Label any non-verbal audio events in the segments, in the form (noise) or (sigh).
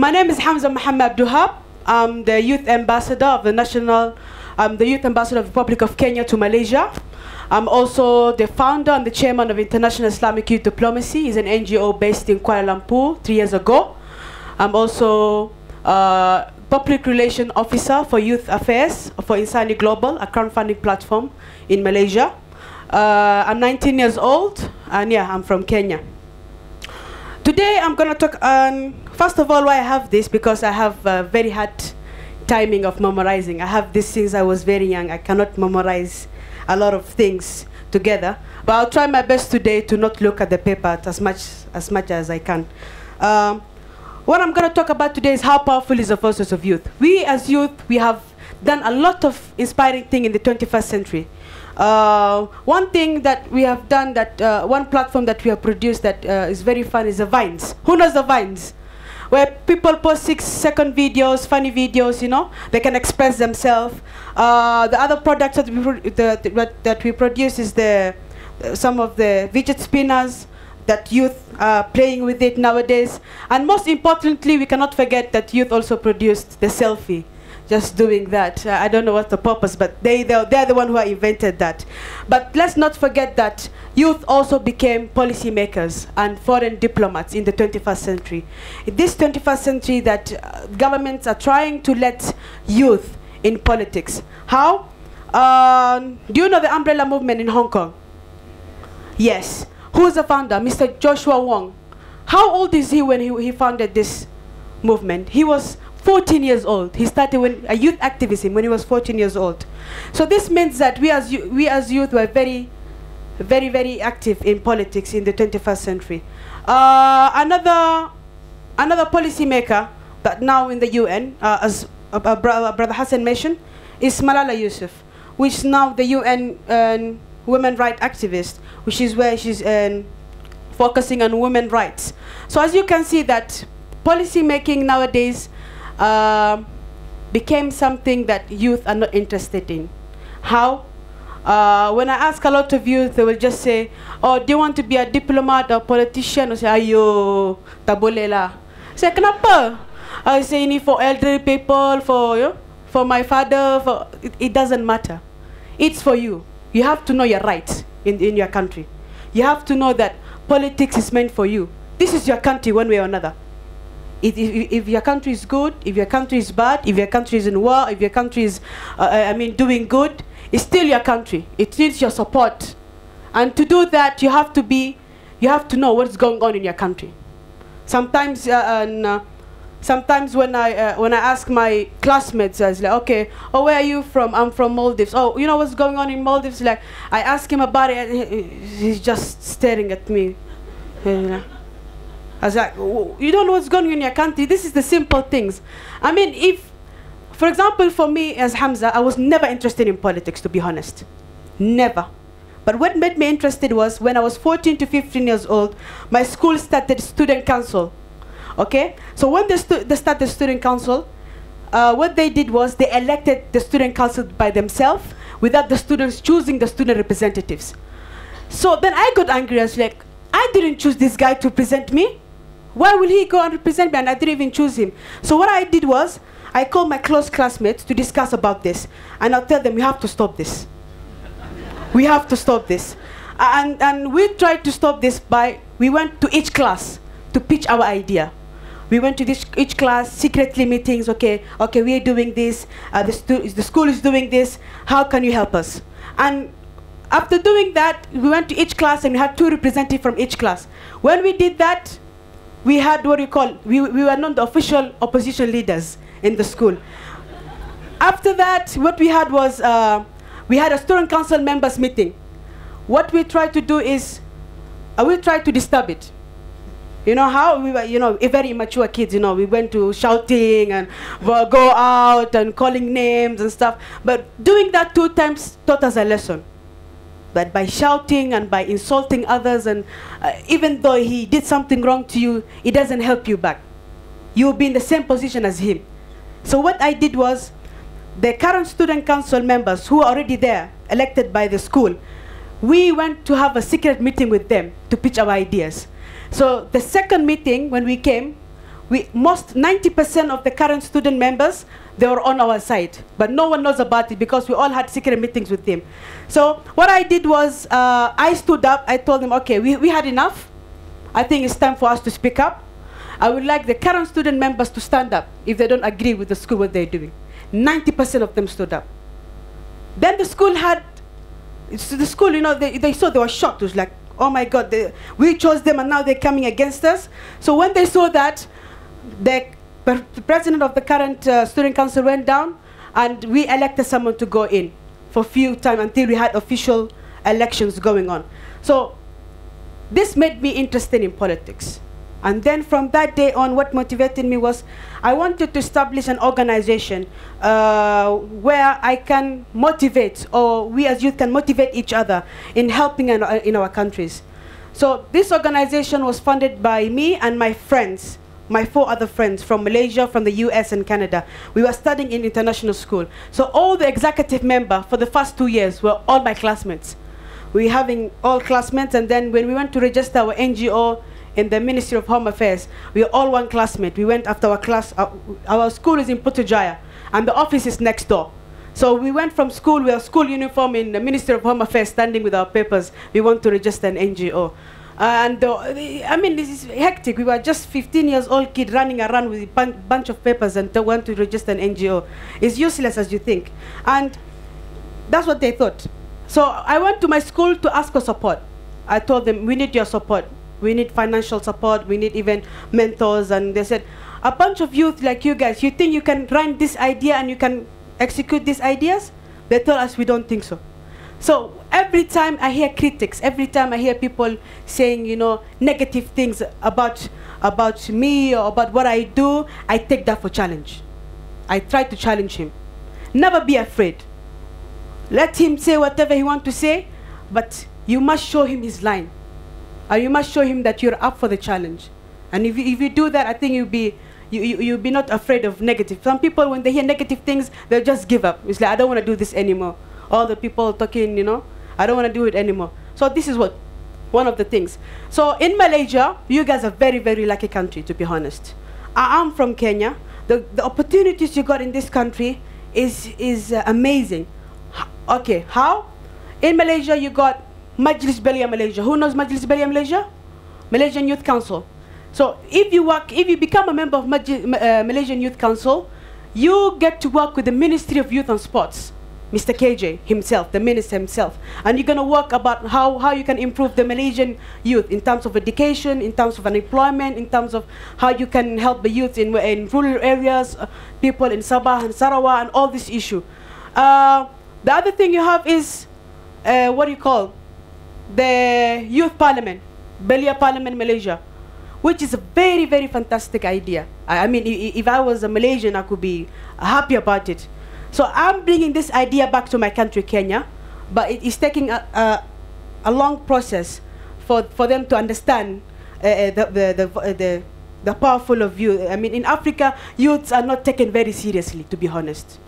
My name is Hamza Mohamed Abdiwahab. I'm the youth ambassador of the national, I'm the youth ambassador of the Republic of Kenya to Malaysia. I'm also the founder and the chairman of International Islamic Youth Diplomacy. It's an NGO based in Kuala Lumpur three years ago. I'm also uh, public relation officer for youth affairs for Ensany Global, a crowdfunding platform in Malaysia. Uh, I'm 19 years old, and yeah, I'm from Kenya. Today I'm going to talk, um, first of all, why I have this, because I have a very hard timing of memorizing. I have this since I was very young. I cannot memorize a lot of things together. But I'll try my best today to not look at the paper as much as, much as I can. Um, what I'm going to talk about today is how powerful is the voices of youth. We as youth, we have done a lot of inspiring things in the 21st century. Uh, one thing that we have done that, uh, one platform that we have produced that uh, is very fun is the Vines. Who knows the Vines? Where people post six second videos, funny videos, you know, they can express themselves. Uh, the other products that we, the, that we produce is the, some of the fidget spinners, that youth are playing with it nowadays. And most importantly, we cannot forget that youth also produced the selfie just doing that. Uh, I don't know what's the purpose, but they, they're, they're the one who invented that. But let's not forget that youth also became policymakers and foreign diplomats in the 21st century. In this 21st century that uh, governments are trying to let youth in politics. How? Uh, do you know the umbrella movement in Hong Kong? Yes. Who's the founder? Mr. Joshua Wong. How old is he when he, he founded this movement? He was 14 years old. He started when, a youth activism when he was 14 years old. So this means that we as, we as youth were very, very, very active in politics in the 21st century. Uh, another, another policymaker that now in the UN, uh, as uh, uh, Brother Hassan mentioned, is Malala Yousaf, which is now the UN um, women rights activist, which is where she's um, focusing on women rights. So as you can see that policy making nowadays uh, became something that youth are not interested in. How? Uh, when I ask a lot of youth, they will just say, oh, do you want to be a diplomat or politician? Or say, ayo, tabolela. Say, kenapa? I say, ini for elderly people, for, you know, for my father, for, it, it doesn't matter. It's for you. You have to know your rights in, in your country. You have to know that politics is meant for you. This is your country one way or another. If, if, if, your country is good, if your country is bad, if your country is in war, if your country is, uh, I mean, doing good, it's still your country. It needs your support. And to do that, you have to be, you have to know what's going on in your country. Sometimes, uh, and, uh, sometimes when I uh, when I ask my classmates, I was like, okay, oh, where are you from? I'm from Maldives. Oh, you know what's going on in Maldives? Like, I ask him about it, and he's just staring at me. I was like, you don't know what's going on in your country. This is the simple things. I mean, if, for example, for me as Hamza, I was never interested in politics, to be honest. Never. But what made me interested was when I was 14 to 15 years old, my school started student council. Okay? So when they, stu they started student council, uh, what they did was they elected the student council by themselves without the students choosing the student representatives. So then I got angry. I was like, I didn't choose this guy to present me. Why will he go and represent me and I didn't even choose him? So what I did was, I called my close classmates to discuss about this. And I'll tell them, we have to stop this. we have to stop this. And, and we tried to stop this by, we went to each class to pitch our idea. We went to this, each class, secretly meetings, okay, okay, we're doing this, uh, the, the school is doing this, how can you help us? And after doing that, we went to each class and we had two representatives from each class. When we did that, we had what you call, we, we were not the official opposition leaders in the school. After that, what we had was, uh, we had a student council members meeting. What we tried to do is, uh, we tried to disturb it. You know how we were, you know, very immature kids, you know, we went to shouting and go out and calling names and stuff. But doing that two times taught us a lesson but by shouting and by insulting others, and uh, even though he did something wrong to you, it doesn't help you back. You'll be in the same position as him. So what I did was, the current student council members who are already there, elected by the school, we went to have a secret meeting with them to pitch our ideas. So the second meeting, when we came, we most 90% of the current student members they were on our side but no one knows about it because we all had secret meetings with them. So what i did was uh, i stood up i told them okay we, we had enough. I think it's time for us to speak up. I would like the current student members to stand up if they don't agree with the school what they're doing. 90% of them stood up. Then the school had the school you know they, they saw they were shocked. It was like oh my god they, we chose them and now they're coming against us. So when they saw that the pre- president of the current uh, student council went down and we elected someone to go in for a few time until we had official elections going on. So this made me interested in politics. And then from that day on, what motivated me was I wanted to establish an organization uh, where I can motivate, or we as youth can motivate each other in helping in, in our countries. So this organization was funded by me and my friends my four other friends from Malaysia, from the US and Canada. We were studying in international school. So all the executive member for the first two years were all my classmates. We having all classmates and then when we went to register our NGO in the Ministry of Home Affairs, we were all one classmate. We went after our class, uh, our school is in Putrajaya and the office is next door. So we went from school, we have school uniform in the Ministry of Home Affairs, standing with our papers. We want to register an NGO. And uh, I mean, this is hectic. We were just 15 years old kid running around with a bun bunch of papers and to want to register an NGO. It's useless as you think. And that's what they thought. So I went to my school to ask for support. I told them, we need your support. We need financial support. We need even mentors. And they said, a bunch of youth like you guys, you think you can run this idea and you can execute these ideas? They told us we don't think so. So every time I hear critics, every time I hear people saying, you know, negative things about, about me or about what I do, I take that for challenge. I try to challenge him. Never be afraid. Let him say whatever he wants to say, but you must show him his line. And you must show him that you're up for the challenge. And if you, if you do that, I think you'll be, you, you, you'll be not afraid of negative. Some people, when they hear negative things, they'll just give up. It's like, I don't want to do this anymore all the people talking, you know, I don't want to do it anymore. So this is what, one of the things. So in Malaysia, you guys are very, very lucky country, to be honest. I am from Kenya. The, the opportunities you got in this country is, is uh, amazing. H okay, how? In Malaysia, you got Majlis Belia Malaysia. Who knows Majlis Belia Malaysia? Malaysian Youth Council. So if you work, if you become a member of Majlis, uh, Malaysian Youth Council, you get to work with the Ministry of Youth and Sports. Mr. KJ himself, the minister himself. And you're going to work about how, how you can improve the Malaysian youth in terms of education, in terms of unemployment, in terms of how you can help the youth in, in rural areas, uh, people in Sabah and Sarawak, and all this issue. Uh, the other thing you have is, uh, what do you call, the youth parliament, Belia Parliament Malaysia, which is a very, very fantastic idea. I, I mean, if I was a Malaysian, I could be happy about it. So I'm bringing this idea back to my country, Kenya, but it is taking a, a, a long process for, for them to understand uh, uh the, the, the, the, the powerful of youth. I mean, in Africa, youths are not taken very seriously, to be honest.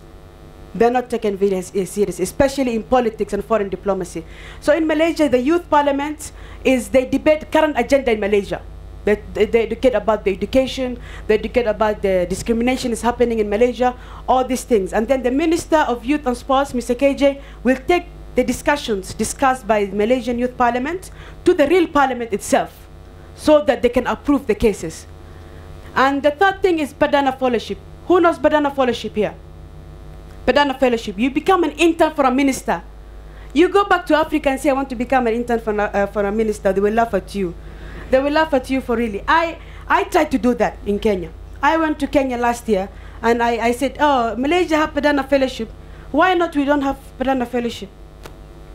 They're not taken very seriously, especially in politics and foreign diplomacy. So in Malaysia, the youth parliament is they debate current agenda in Malaysia. They, they, they, educate about the education, they educate about the discrimination is happening in Malaysia, all these things. And then the Minister of Youth and Sports, Mr. KJ, will take the discussions discussed by the Malaysian Youth Parliament to the real parliament itself so that they can approve the cases. And the third thing is Perdana Fellowship. Who knows Perdana Fellowship here? Perdana Fellowship. You become an intern for a minister. You go back to Africa and say, I want to become an intern for uh, for a minister. They will laugh at you. They will laugh at you for really. I, I tried to do that in Kenya. I went to Kenya last year and I, I said, oh, Malaysia have Perdana Fellowship. Why not we don't have Perdana Fellowship?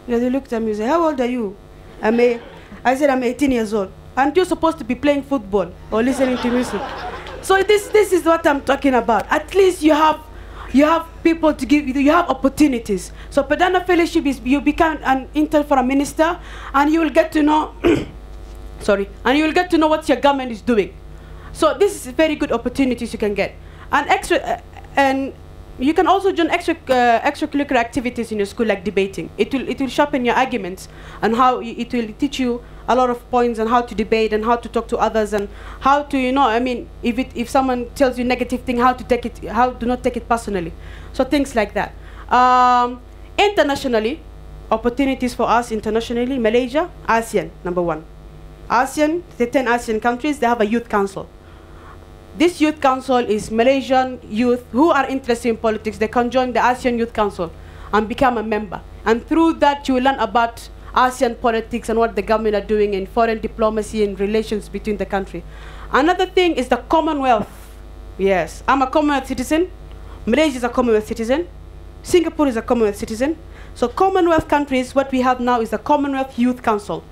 You know, they looked at me and said, how old are you? I'm a, I said, I'm 18 years old. Aren't you supposed to be playing football or listening to music? So this, this is what I'm talking about. At least you have, you have people to give you, you have opportunities. So Perdana Fellowship is you become an intern for a minister and you will get to know (clears throat) sorry, and you will get to know what your government is doing. So this is very good opportunities you can get. And extra, uh, and you can also join extra, uh, extracurricular activities in your school, like debating. It will, it will sharpen your arguments and how it will teach you a lot of points on how to debate and how to talk to others and how to, you know, I mean, if, it, if someone tells you negative thing, how to take it, how do not take it personally. So things like that. Um, internationally, opportunities for us internationally, Malaysia, ASEAN, number one. ASEAN, the 10 ASEAN countries, they have a youth council. This youth council is Malaysian youth who are interested in politics. They can join the ASEAN Youth Council and become a member. And through that, you will learn about ASEAN politics and what the government are doing in foreign diplomacy and relations between the country. Another thing is the Commonwealth. Yes, I'm a Commonwealth citizen. Malaysia is a Commonwealth citizen. Singapore is a Commonwealth citizen. So Commonwealth countries, what we have now is the Commonwealth Youth Council.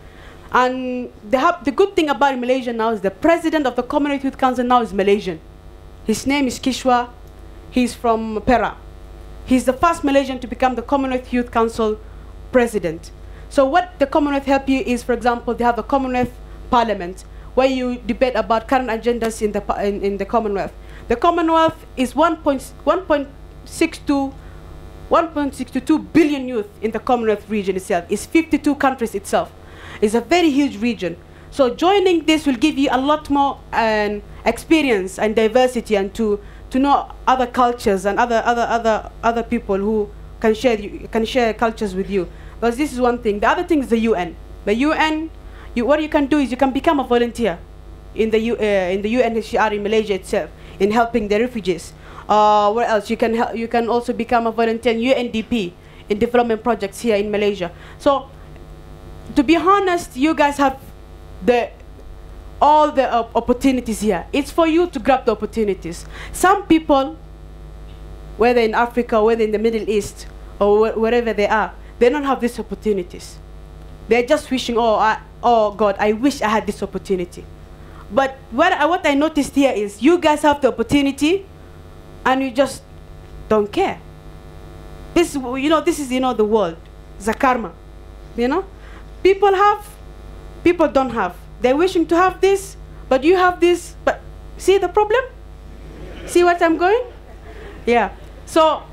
And the, hap- the good thing about Malaysia now is the president of the Commonwealth Youth Council now is Malaysian. His name is Kishva. He's from Perak. He's the first Malaysian to become the Commonwealth Youth Council president. So what the Commonwealth help you is, for example, they have a Commonwealth Parliament where you debate about current agendas in the, in, in the Commonwealth. The Commonwealth is 1.62 1.62 billion youth in the Commonwealth region itself. It's 52 countries itself. It's a very huge region. So joining this will give you a lot more um, experience and diversity and to, to know other cultures and other, other, other, other people who can share, you, can share cultures with you. Because this is one thing. The other thing is the UN. The UN, you, what you can do is you can become a volunteer in the, U, uh, in the UNHCR in Malaysia itself in helping the refugees. Uh, what else? You can, hel- you can also become a volunteer in UNDP in development projects here in Malaysia. So to be honest, you guys have the all the uh, opportunities here. It's for you to grab the opportunities. Some people, whether in Africa, whether in the Middle East, or wh- wherever they are, they don't have these opportunities. They're just wishing, oh, I, oh God, I wish I had this opportunity. But what I, what I noticed here is you guys have the opportunity, and you just don't care. This, you know, this is you know the world, it's a karma, you know. People have, people don't have. They're wishing to have this, but you have this. But see the problem? See what I'm going? Yeah. So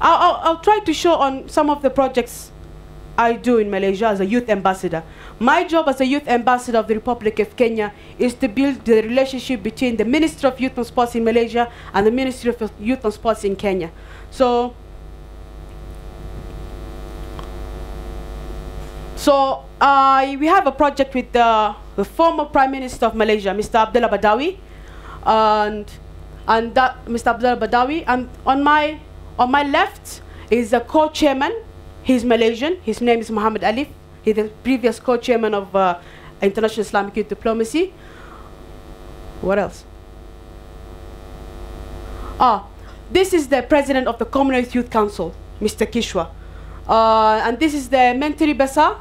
I'll, I'll, I'll try to show on some of the projects I do in Malaysia as a youth ambassador. My job as a youth ambassador of the Republic of Kenya is to build the relationship between the Ministry of Youth and Sports in Malaysia and the Ministry of Youth and Sports in Kenya. So, so uh, we have a project with the, the former Prime Minister of Malaysia, Mr. Abdullah Badawi, and and that Mr. Abdullah Badawi. And on my on my left is the co-chairman. He's Malaysian. His name is Muhammad Alif. He's the previous co-chairman of uh, International Islamic Youth Diplomacy. What else? Ah, this is the president of the Commonwealth Youth Council, Mr. Kishva. Uh, and this is the Menteri Besar.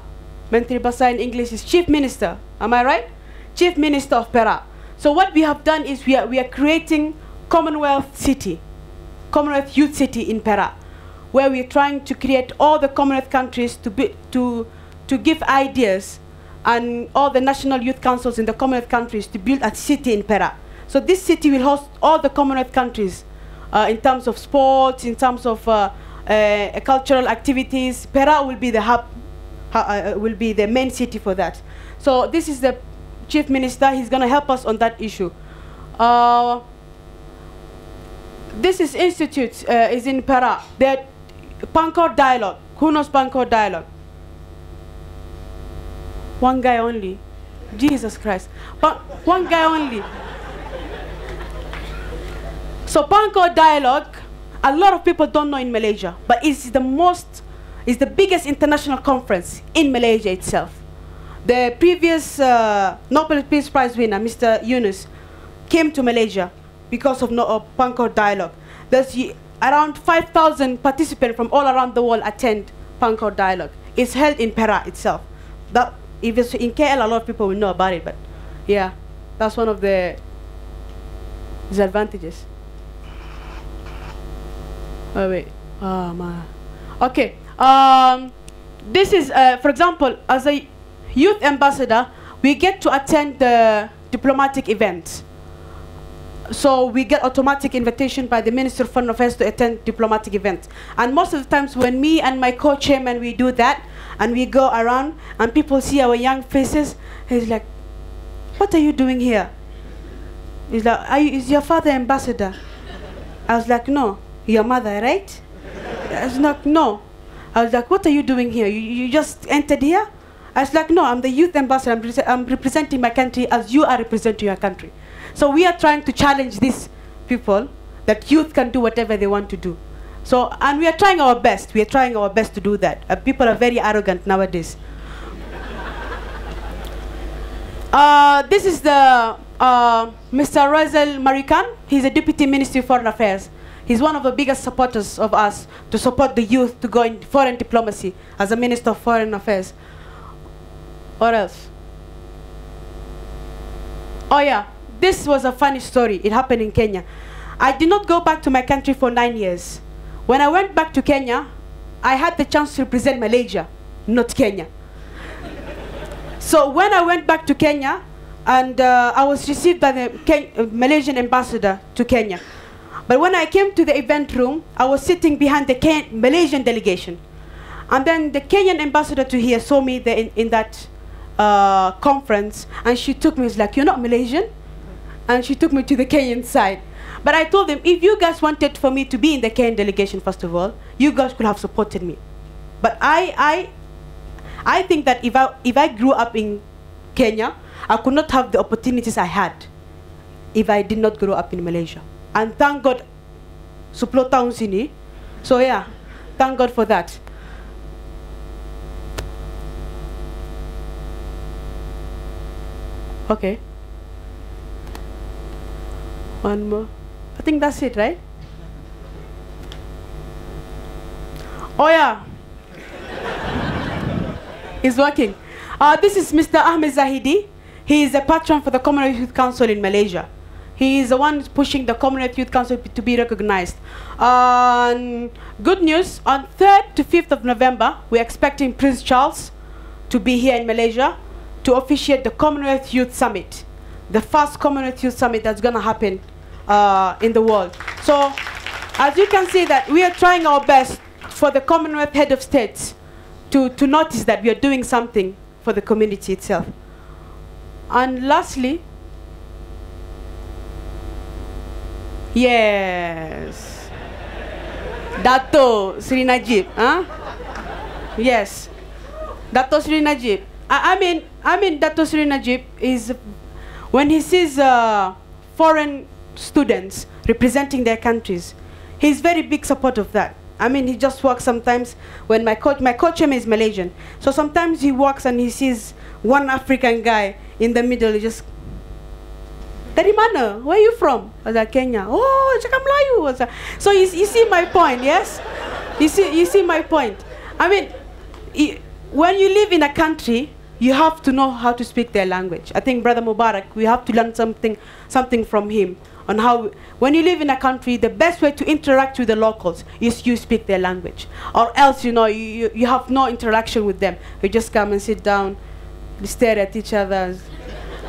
Menteri Besar in English is Chief Minister. Am I right? Chief Minister of Perak. So what we have done is we are, we are creating Commonwealth City, Commonwealth Youth City in Perak, where we are trying to create all the Commonwealth countries to, be, to, to give ideas and all the national youth councils in the Commonwealth countries to build a city in Perak. So this city will host all the Commonwealth countries uh, in terms of sports, in terms of uh, uh, cultural activities. Perak will be the hub, hu- will be the main city for that. So this is the chief minister. He's going to help us on that issue. Uh, this is institute uh, is in Perak. The Pangkor Dialogue. Who knows Pangkor Dialogue? One guy only. Jesus Christ. But one guy only. So Pangkor Dialogue, a lot of people don't know in Malaysia, but it's the most, it's the biggest international conference in Malaysia itself. The previous uh, Nobel Peace Prize winner, Mr. Yunus, came to Malaysia because of, no, Dialogue. There's around 5,000 participants from all around the world attend Pangkor Dialogue. It's held in Perak itself. That, if it's in KL, a lot of people will know about it, but yeah, that's one of the disadvantages. Oh wait. Oh my. Okay. Um, this is, uh, for example, as a youth ambassador, we get to attend the diplomatic events. so we get automatic invitation by the Minister of Foreign Affairs to attend diplomatic events. And most of the times when me and my co-chairman, we do that, and we go around, and people see our young faces, he's like, what are you doing here? He's like, you, is your father ambassador? I was like, no. Your mother, right? I was like, no. I was like, what are you doing here? You, you just entered here? I was like, no, I'm the youth ambassador. I'm, repre- I'm representing my country as you are representing your country. So we are trying to challenge these people that youth can do whatever they want to do. So, and we are trying our best. We are trying our best to do that. Uh, people are very arrogant nowadays. (laughs) Uh, this is the uh, Mr. Reezal Merican. He's a deputy minister of foreign affairs. He's one of the biggest supporters of us to support the youth to go in foreign diplomacy as a minister of foreign affairs. What else? Oh yeah, this was a funny story. It happened in Kenya. I did not go back to my country for nine years. When I went back to Kenya, I had the chance to represent Malaysia, not Kenya. (laughs) so when I went back to Kenya, and uh, I was received by the Ken Malaysian ambassador to Kenya. But when I came to the event room, I was sitting behind the Ken Malaysian delegation. And then the Kenyan ambassador to here saw me there in, in that uh, conference, and she took me, it's like, you're not Malaysian? And she took me to the Kenyan side. But I told them, if you guys wanted for me to be in the Kenyan delegation, first of all, you guys could have supported me. But I, I, I think that if I, if I grew up in Kenya, I could not have the opportunities I had if I did not grow up in Malaysia. And thank God, Suplo Town sini. So yeah, thank God for that. Okay. One more. I think that's it, right? Oh yeah. (laughs) It's working. Uh, this is Mr. Ahmed Zahidi. He is a patron for the Commonwealth Youth Council in Malaysia. He is the one pushing the Commonwealth Youth Council to be recognized. Um, good news, on 3rd to 5th of November, we're expecting Prince Charles to be here in Malaysia to officiate the Commonwealth Youth Summit, the first Commonwealth Youth Summit that's going to happen uh, in the world. So, as you can see that we are trying our best for the Commonwealth Head of States to, to notice that we are doing something for the community itself. And lastly, yes, Dato Sri Najib, huh? Yes, Dato Sri Najib. I, I mean, I mean, Dato Sri Najib is when he sees uh, foreign students representing their countries, he's very big support of that. I mean, he just walks sometimes when my coach, my coach him is Malaysian. So sometimes he walks and he sees one African guy in the middle, he just, dari mana? Where are you from? Was like, Kenya. Oh, cakap Melayu. Was like, so you, you see my point, yes? You see, you see my point. I mean, i- when you live in a country, you have to know how to speak their language. I think Brother Mubarak, we have to learn something, something from him on how, when you live in a country, the best way to interact with the locals is you speak their language. Or else, you know, you, you- have no interaction with them. You just come and sit down, stare at each other,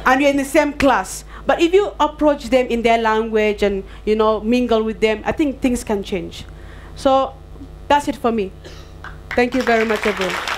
and you're in the same class. But if you approach them in their language and, you know, mingle with them, I think things can change. So that's it for me. Thank you very much, everyone.